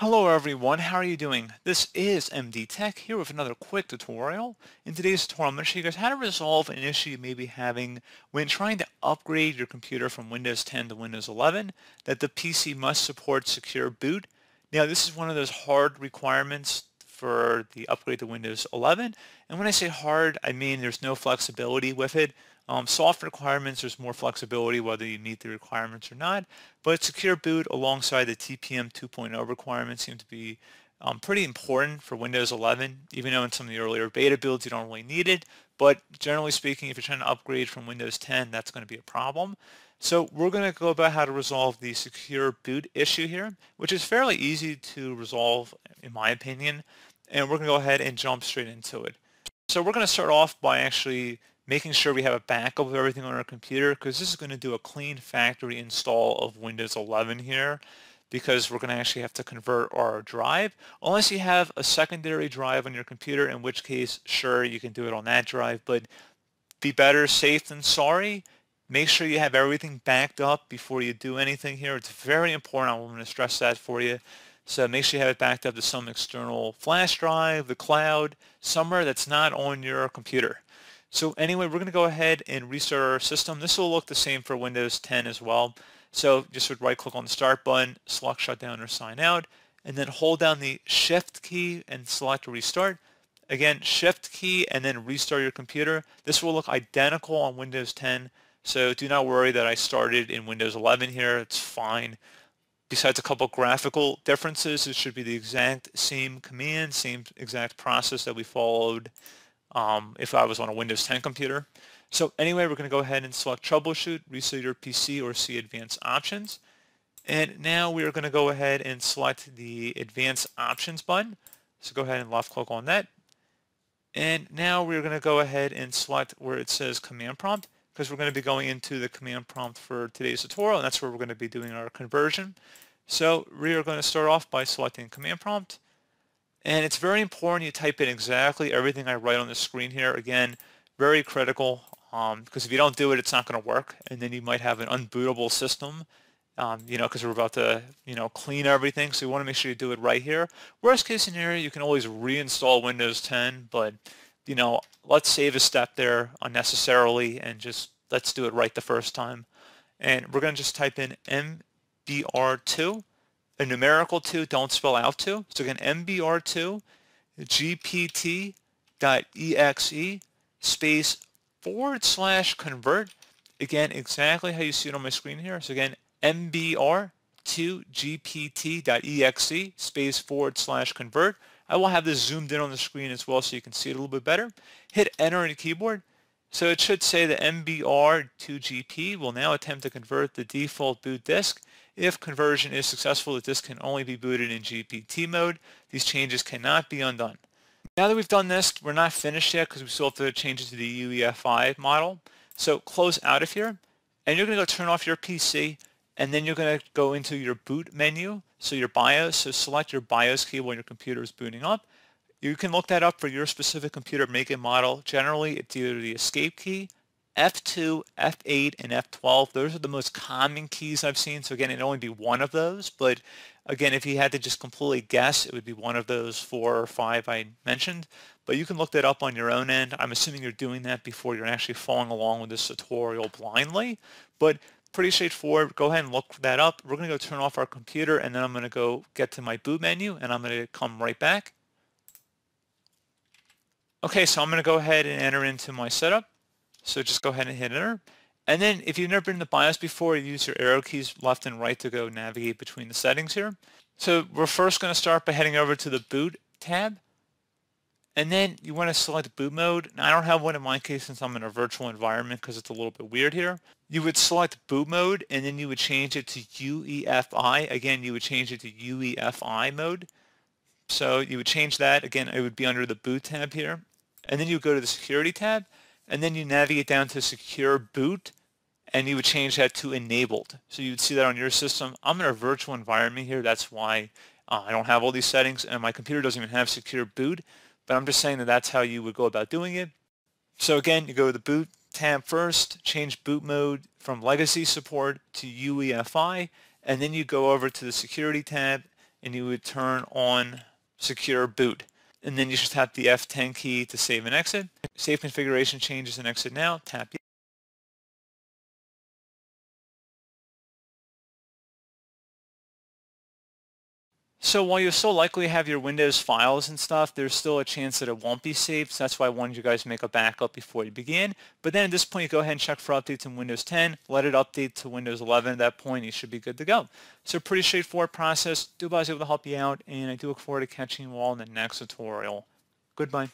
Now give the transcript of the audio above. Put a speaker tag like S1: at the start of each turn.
S1: Hello everyone, how are you doing? This is MD Tech here with another quick tutorial. In today's tutorial, I'm going to show you guys how to resolve an issue you may be having when trying to upgrade your computer from Windows 10 to Windows 11, that the PC must support secure boot. Now this is one of those hard requirements for the upgrade to Windows 11, and when I say hard, I mean there's no flexibility with it. Um, soft requirements, there's more flexibility whether you meet the requirements or not, but secure boot alongside the TPM 2.0 requirements seem to be um, pretty important for Windows 11, even though in some of the earlier beta builds you don't really need it, but generally speaking, if you're trying to upgrade from Windows 10, that's going to be a problem. So we're going to go about how to resolve the secure boot issue here, which is fairly easy to resolve in my opinion, and we're going to go ahead and jump straight into it. So we're going to start off by actually making sure we have a backup of everything on our computer because this is going to do a clean factory install of Windows 11 here because we're going to actually have to convert our drive unless you have a secondary drive on your computer in which case sure you can do it on that drive but be better safe than sorry. Make sure you have everything backed up before you do anything here. It's very important I'm going to stress that for you. So make sure you have it backed up to some external flash drive the cloud somewhere that's not on your computer so anyway, we're going to go ahead and restart our system. This will look the same for Windows 10 as well. So just would right click on the start button, select shutdown or sign out, and then hold down the shift key and select restart. Again, shift key and then restart your computer. This will look identical on Windows 10. So do not worry that I started in Windows 11 here. It's fine. Besides a couple graphical differences, it should be the exact same command, same exact process that we followed um, if I was on a Windows 10 computer. So anyway, we're going to go ahead and select Troubleshoot, Reset Your PC, or see Advanced Options. And now we are going to go ahead and select the Advanced Options button. So go ahead and left click on that. And now we're going to go ahead and select where it says Command Prompt because we're going to be going into the command prompt for today's tutorial and that's where we're going to be doing our conversion. So we are going to start off by selecting command prompt and it's very important you type in exactly everything I write on the screen here. Again, very critical because um, if you don't do it, it's not going to work. And then you might have an unbootable system, um, you know, because we're about to, you know, clean everything. So you want to make sure you do it right here. Worst case scenario, you can always reinstall Windows 10, but, you know, let's save a step there unnecessarily and just let's do it right the first time. And we're going to just type in MBR2 a numerical 2, don't spell out 2. So again, MBR2 gpt.exe space forward slash convert. Again, exactly how you see it on my screen here. So again, MBR2 gpt.exe space forward slash convert. I will have this zoomed in on the screen as well so you can see it a little bit better. Hit enter on the keyboard. So it should say the MBR2GP will now attempt to convert the default boot disk if conversion is successful, the disk can only be booted in GPT mode. These changes cannot be undone. Now that we've done this, we're not finished yet because we still have to change it to the UEFI model. So close out of here, and you're going to go turn off your PC, and then you're going to go into your boot menu, so your BIOS. So select your BIOS key when your computer is booting up. You can look that up for your specific computer make and model. Generally, it's either the escape key, F2, F8, and F12, those are the most common keys I've seen. So again, it'd only be one of those. But again, if you had to just completely guess, it would be one of those four or five I mentioned. But you can look that up on your own end. I'm assuming you're doing that before you're actually following along with this tutorial blindly. But pretty straightforward. Go ahead and look that up. We're going to go turn off our computer, and then I'm going to go get to my boot menu, and I'm going to come right back. Okay, so I'm going to go ahead and enter into my setup. So just go ahead and hit enter. And then if you've never been in the BIOS before, use your arrow keys left and right to go navigate between the settings here. So we're first going to start by heading over to the boot tab. And then you want to select boot mode. Now I don't have one in my case since I'm in a virtual environment because it's a little bit weird here. You would select boot mode and then you would change it to UEFI. Again, you would change it to UEFI mode. So you would change that. Again, it would be under the boot tab here. And then you go to the security tab and then you navigate down to secure boot and you would change that to enabled. So you would see that on your system. I'm in a virtual environment here. That's why uh, I don't have all these settings and my computer doesn't even have secure boot, but I'm just saying that that's how you would go about doing it. So again, you go to the boot tab first, change boot mode from legacy support to UEFI, and then you go over to the security tab and you would turn on secure boot. And then you just tap the F10 key to save and exit. Save configuration changes and exit now. Tap So while you'll still likely have your Windows files and stuff, there's still a chance that it won't be saved. So that's why I wanted you guys to make a backup before you begin. But then at this point, you go ahead and check for updates in Windows 10. Let it update to Windows 11 at that point. You should be good to go. So pretty straightforward process. Do I was able to help you out, and I do look forward to catching you all in the next tutorial. Goodbye.